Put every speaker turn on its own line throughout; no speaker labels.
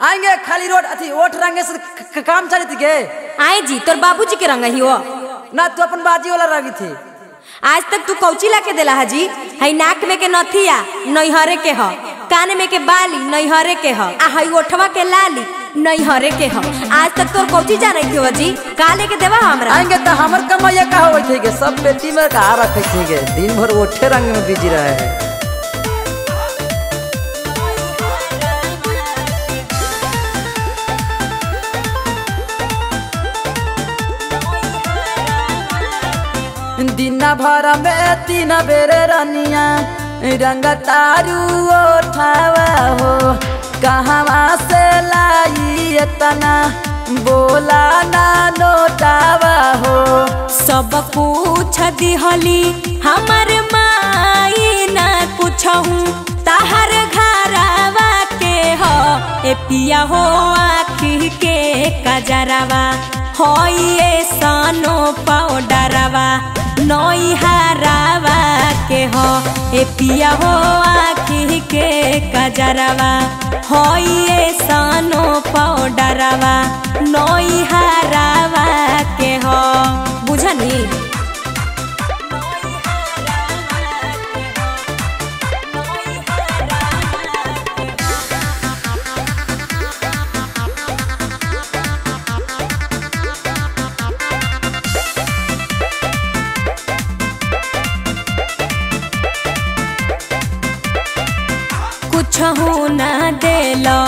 आएँगे खाली रोड अथी ओठ रंगे से क- क- काम चली थी के?
आए जी तोर बाबूजी के रंग ही हो।
ना तू अपन बाजी वाला रंगी थी।
आज तक तू कौची ला के देला हाजी हई नाक में के नथिया नैहरे के ह। कान में के बाली नैहरे के ह। आ हई ओठवा के लाली नैहरे के ह। आज तक तोर कौची जाने थी हो जी? का लेके देवा हमरा।
आएँगे तो हमर कमाइया का होई थी के सब बेटी में कहा रखे थी के दिन भर ओठे रंग में बिज़ी रहे हैं। दिन भर में तीन बेरे रनिया रंग तारू ओठावा हो कहवा से लाई इतना बोला ना नोटावा हो
सब कुछ दिहली हमर माई ना कुछहू ताहर घरवा के हो ए पिया हो आखी के कजरवा होइए सनो पाउडरवा नई हरावा के हो, ए पिया हो आखी के कजरवा। ये सानो पाउडरवा नई हरावा के हो। बुझनी कुछ हो ना देलो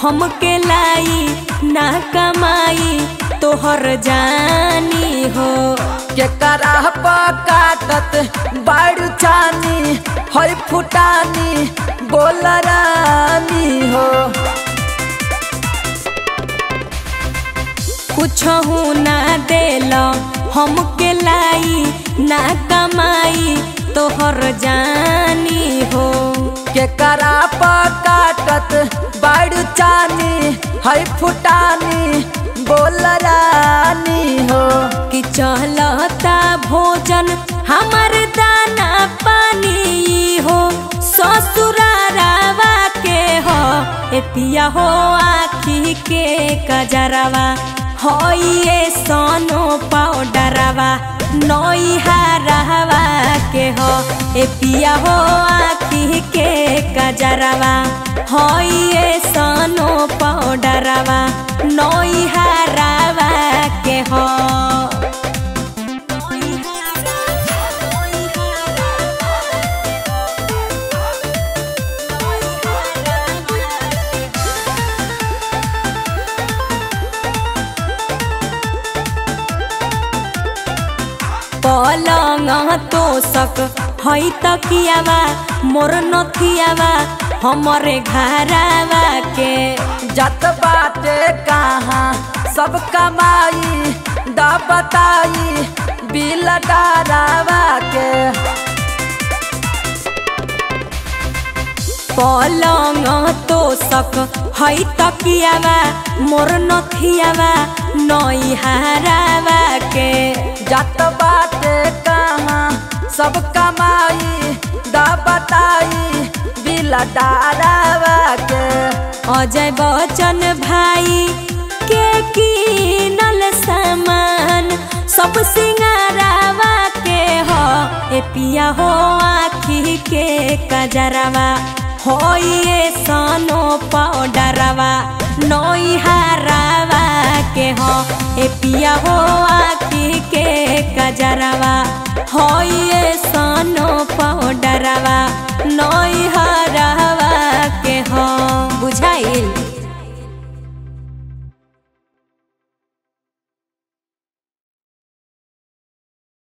हमके लाई ना कमाई तोहर जानी हो।
के कराह काटत बाड़ू चानी हई फुटानी बोल रानी हो।
कुछ हो ना देलो हमके लाई ना कमाई तोहर जानी हो।
के करा काटत हई फुटानी बोल रानी हो,
कि चलता भोजन हमर दाना पानी हो। ससुरारावा के हो, ए पिया हो आखी के कजरवा होइए सोनो पाउडरवा नई हरवा के हो। ए पिया हो आखी के कजरवा। ये सनो पाउडरवा नई हरवा पलंग तोसक हई तकियावा मोर नथियावा हमरे घरावा के।
जत बाटे कहाँ, सब कमाई, दा बताई, बिल डारावा के।
पलंग तोसक हई तकियावा मोर नथियावा नई हरावा
कमाई, दा बताई, बिल डारावा के।
अजय बच्चन भाई, के कीनल सामान? सब सिंगारावा के हो, ए पिया हो आखी के कजरवा। होइए सनो पाउडरवा नई हरावा के हो, ए पिया हो आखी के कजरवा। होइए